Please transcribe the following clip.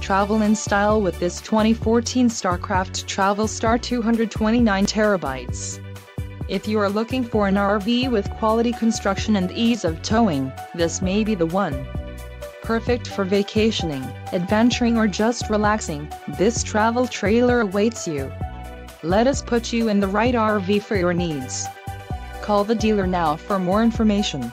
Travel in style with this 2014 StarCraft Travel Star 229 terabytes. If you are looking for an RV with quality construction and ease of towing, this may be the one. Perfect for vacationing, adventuring or just relaxing, this travel trailer awaits you. Let us put you in the right RV for your needs. Call the dealer now for more information.